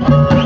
you.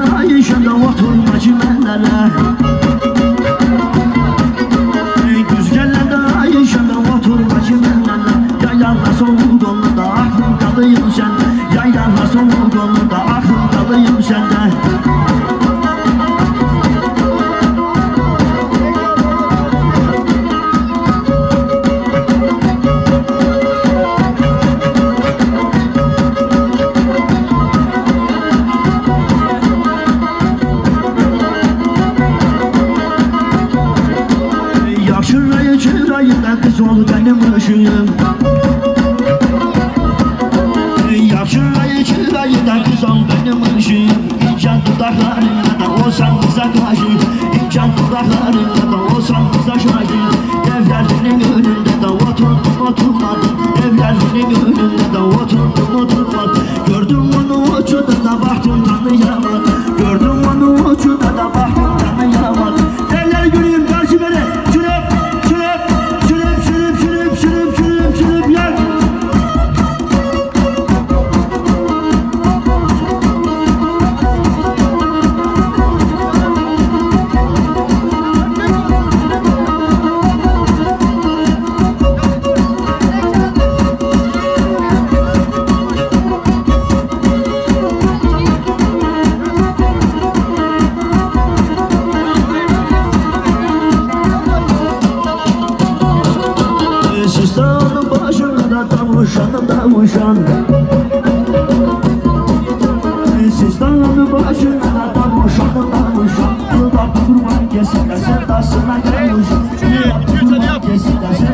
daha yaşında oturma benim ışığım Yaşayı çırayı da kızam benim ışığım İncan dudaklarında da olsam kıza karşı İncan dudaklarında da olsam kıza şaşı Evlerinin önünde de otur oturmadım. Evlerinin önünde tavşan tavşan Sistanın başına tavşan tavşan Yılda kurban kesin de sevdasına gelmiş Yılda kurban kesin de sevdasına